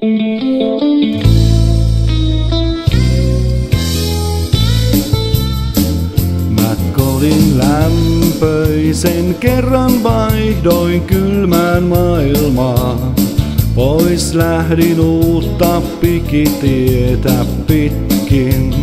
Mä kodin lämpöisen kerran vaihdoin kylmään maailmaan. Pois lähdin uutta pikitietä pitkin.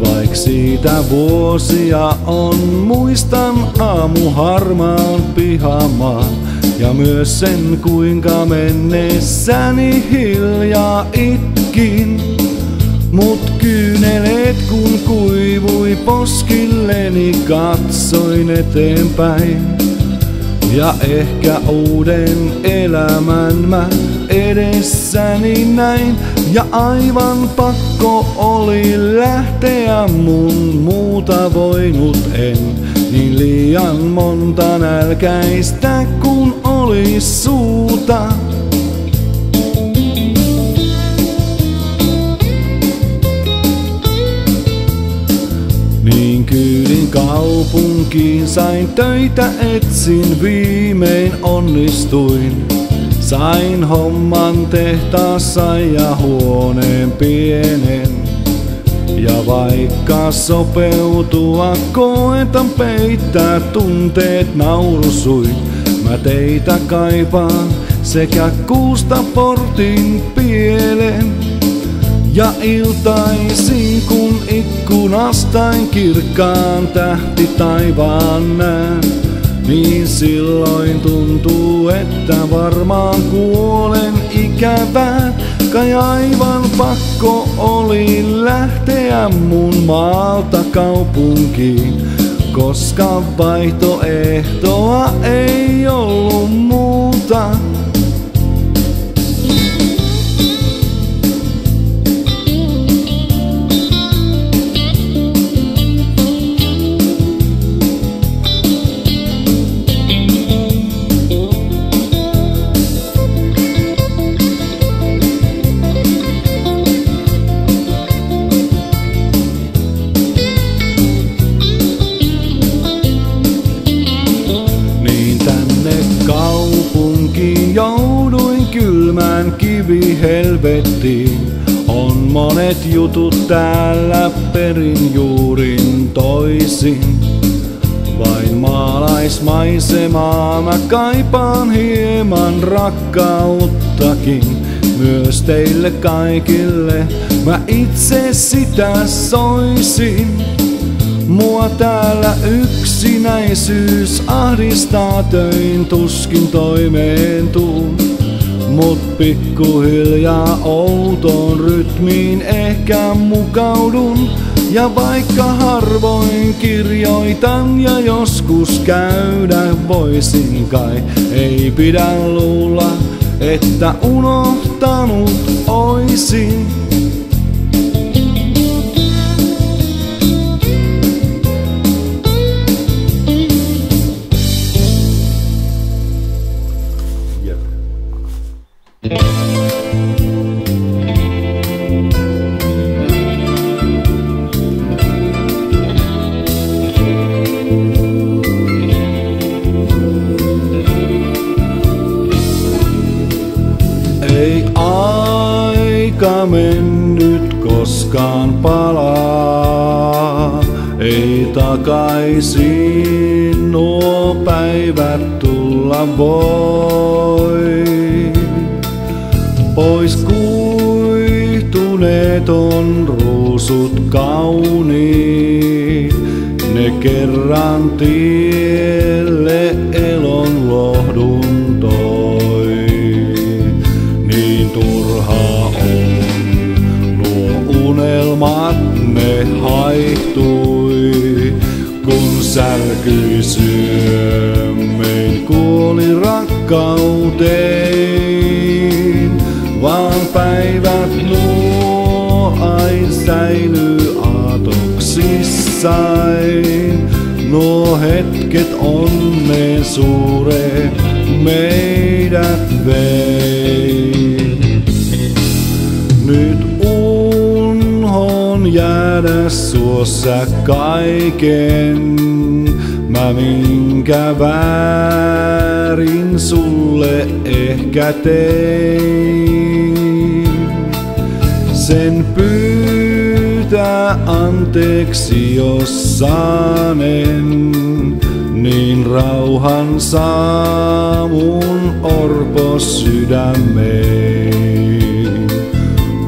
Vaik siitä vuosia on, muistan aamu harmaan pihamaan. Ja myös sen kuinka mennessäni hiljaa itkin. Mut kyyneleet kun kuivui poskilleni katsoin eteenpäin. Ja ehkä uuden elämän mä edessäni näin. Ja aivan pakko oli lähteä mun muuta voinut en. Niin liian monta nälkäistä kun oli suuta. Niin kyydin kaupunkiin sain töitä etsin, viimein onnistuin. Sain homman tehtaassa ja huoneen pienen. Ja vaikka sopeutua koetan peittää tunteet naurusuin, mä teitä kaipaan sekä kuusta portin pielen. Ja iltaisin kun ikkunastain kirkkaan tähti taivaan näen, niin silloin tuntuu, että varmaan kuolen ikävään. Kai aivan pakko oli lähteä mun maalta kaupunkiin, koska vaihtoehtoa ei ollut muuta. Jutut täällä perin juurin toisin. Vain maalaismaisemaa mä kaipaan hieman rakkauttakin. Myös teille kaikille mä itse sitä soisin. Mua täällä yksinäisyys ahdistaa töin tuskin toimeen tuun. Mut pikkuhiljaa outoon rytmiin ehkä mukaudun. Ja vaikka harvoin kirjoitan ja joskus käydä voisin kai, ei pidä luulla, että unohtanut oisin. Mennyt koskaan palaa, ei takaisin nuo päivät tulla voi. Pois kuihtuneet on ruusut kauniit, ne kerran tielle elon aatoksissain. Nuo hetket onneen suure meidät vei. Nyt unhon jäädä suossa kaiken. Mä minkä väärin sulle ehkä tein. sen pyytää anteeksi, jos saanen. Niin rauhan saa mun orpo sydämeen,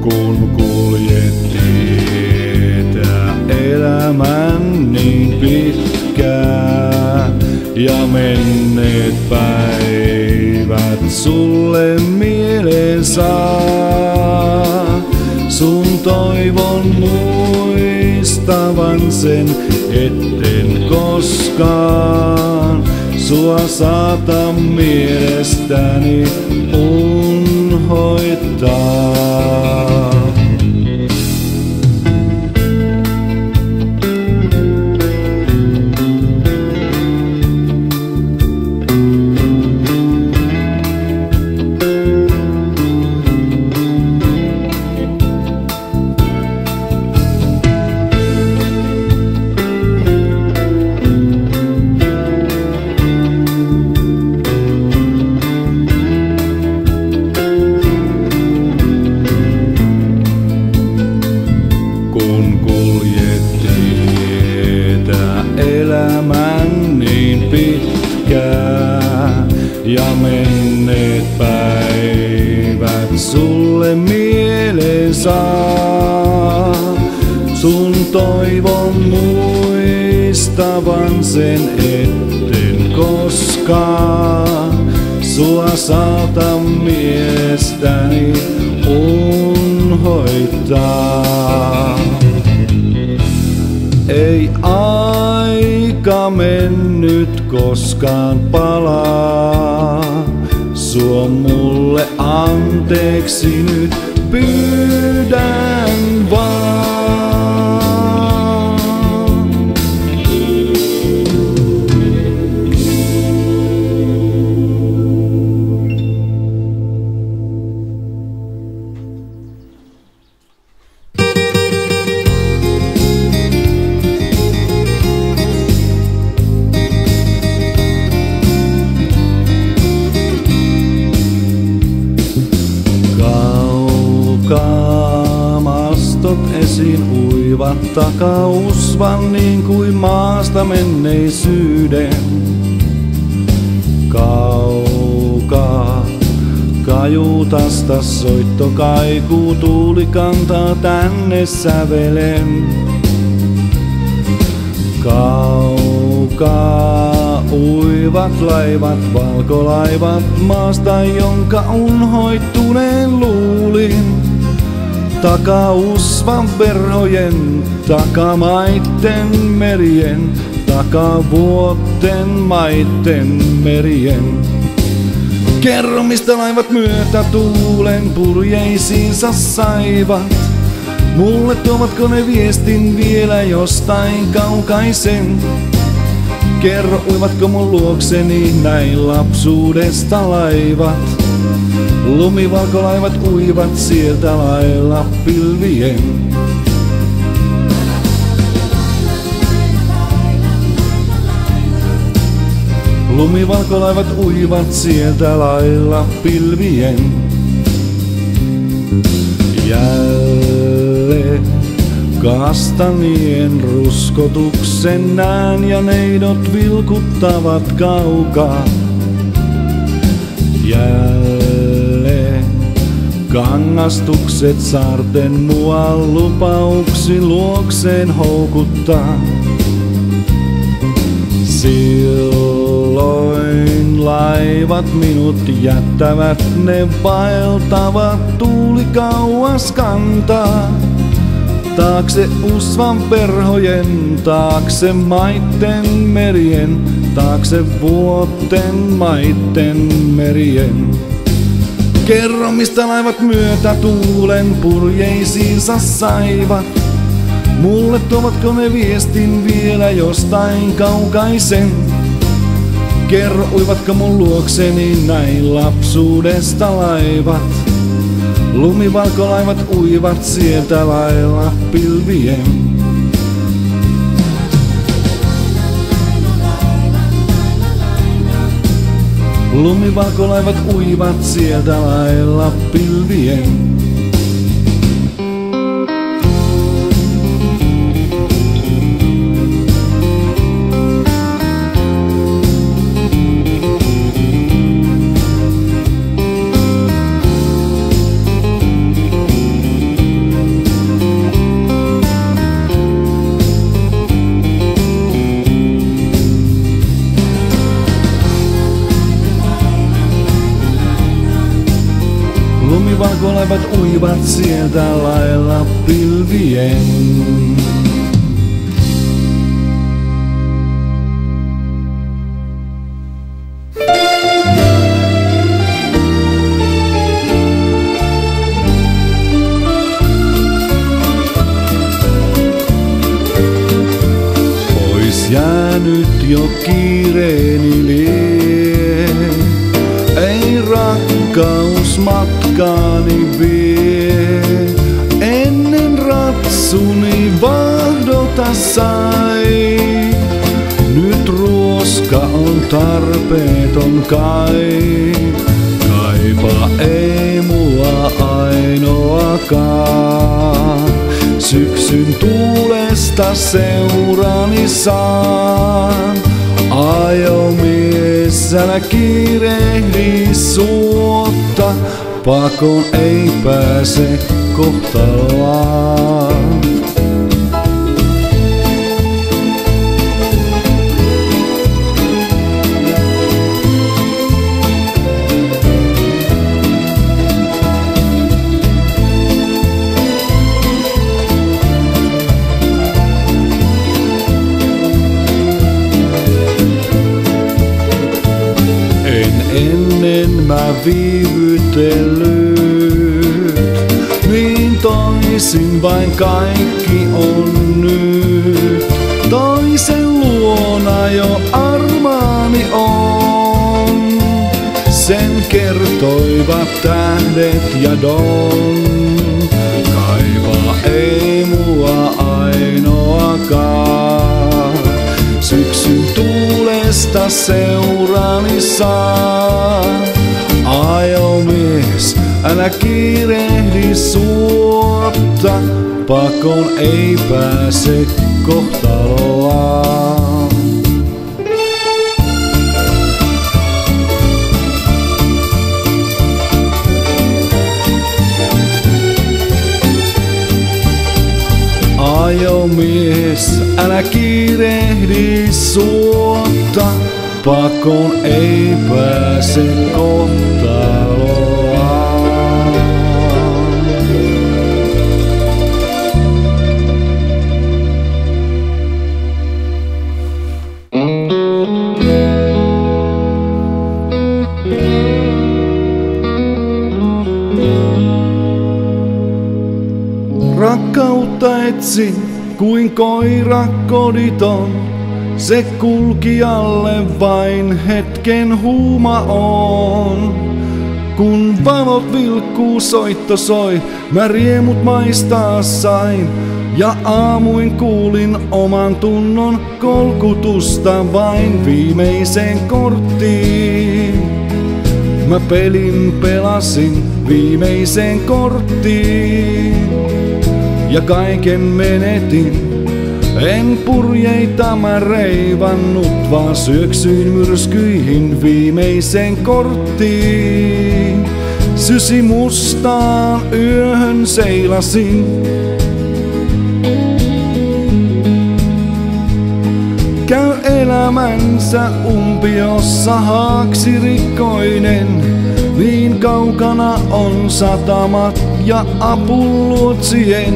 kun kuljet tietä elämän niin pitkää ja menneet päivät sulle mieleen saa. Sen, etten koskaan sua saata mielestäni unhoittaa. Kun kuljet tietä elämän niin pitkää ja menneet päivät sulle mieleen saa. Sun toivon muistavan sen, etten koskaan sua saata miestäni unhoittaa. Ei aika mennyt koskaan palaa. Suo mulle anteeksi nyt pyydän takausvan niin kuin maasta menneisyyden. Kaukaa kajutasta soitto kaikuu tuuli kantaa tänne sävelen. Kaukaa uivat laivat, valkolaivat maasta, jonka unhoittuneen luulin. Takausvan verhojen, takamaitten merien, takavuotten maitten merien. Kerro mistä laivat myötä tuulen purjeisiinsa saivat. Mulle tuovatko ne viestin vielä jostain kaukaisen? Kerro uivatko mun luokseni näin lapsuudesta laivat? Lumivalkolaivat uivat sieltä lailla pilvien. Lumivalkolaivat uivat sieltä lailla pilvien. Jälleen kastanien ruskotuksen nään ja neidot vilkuttavat kaukaa. Jälleen kangastukset saarten mua lupauksi luokseen houkuttaa. Silloin laivat minut jättävät, ne vaeltavat tuuli kauas kantaa. Taakse usvan perhojen, taakse maitten merien, taakse vuotten maitten merien. Kerro mistä laivat myötä tuulen purjeisiinsa saivat. Mulle tuovatko ne viestin vielä jostain kaukaisen? Kerro uivatko mun luokseni näin lapsuudesta laivat. Lumivalkolaivat uivat sieltä lailla pilvien. Lumivalkolaivat uivat sieltä lailla pilvien. dzieda laila pilviem. Ratsuni vahdota sai, nyt ruoska on tarpeeton kai. Kaipa ei mua ainoakaan. Syksyn tuulesta seurani saan. Ajomies, älä kiirehdi suotta, pakon ei pääse kohtaloaan. Toisin vain kaikki on nyt. Toisen luona jo armaani on, sen kertoivat tähdet ja don. Kaiva ei mua ainoakaan, syksyn tuulesta seurani saan. Ajomies, älä kiirehdi suotta, pakon ei pääse kohtaloaan. Ajomies, älä kiirehdi suotta, pakon ei pääse kohtaloaan. Rakkautta etsin kuin koira koditon. Se kulkijalle vain hetken huuma on. Kun valot vilkkuu, soitto soi, mä riemut maistaa sain. Ja aamuin kuulin oman tunnon kolkutusta vain viimeiseen korttiin. Mä pelin pelasin viimeiseen korttiin ja kaiken menetin. En purjeita mä reivannut, vaan syöksyin myrskyihin viimeiseen korttiin. Sysi mustaan yöhön seilasin. Käy elämänsä umpiossa haaksirikkoinen. Niin kaukana on satamat ja apuluotsien.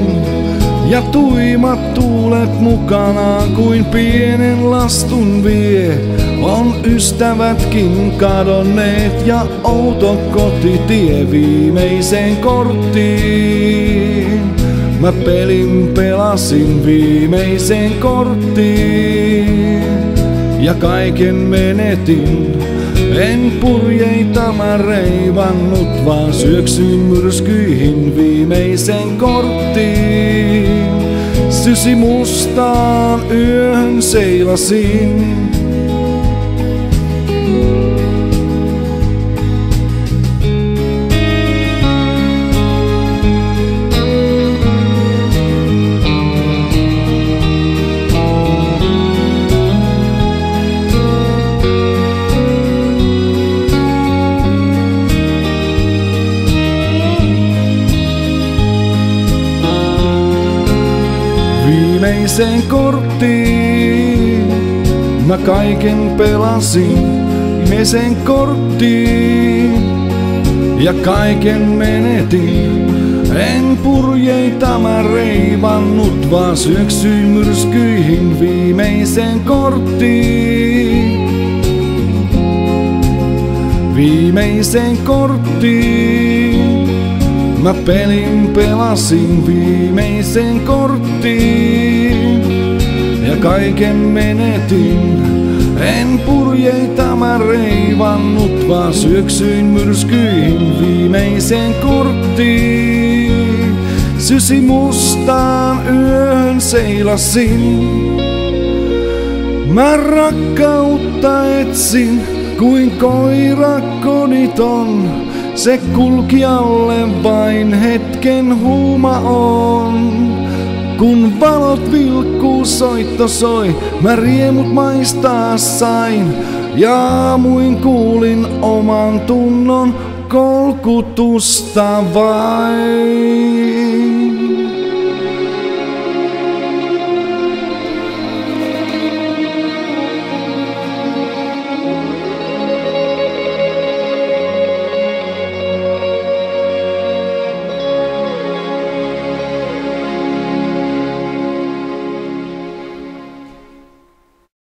Ja tuimat tuulet mukanaan kuin pienen lastun vie. On ystävätkin kadonneet ja outo kotitie viimeiseen korttiin. Mä pelin pelasin viimeiseen korttiin ja kaiken menetin. En purjeita mä reivannut, vaan syöksyin myrskyihin viimeiseen korttiin. Sysi mustaan yöhön seilasin. Viimeiseen korttiin mä kaiken pelasin. Viimeiseen korttiin ja kaiken menetin. En purjeita mä reivannut, vaan syöksyin myrskyihin viimeiseen korttiin. Viimeiseen korttiin. Mä pelin pelasin viimeiseen korttiin kaiken menetin. En purjeita reivannut, vaan syöksyin myrskyihin viimeiseen korttiin. Sysi mustaan yöhön seilasin. Mä rakkautta etsin kuin koira koditon. Se kulkijalle vain hetken huuma on. Kun valot vilkkuu, soitto soi, mä riemut maistaa sain. Ja aamuin kuulin oman tunnon kolkutusta vain.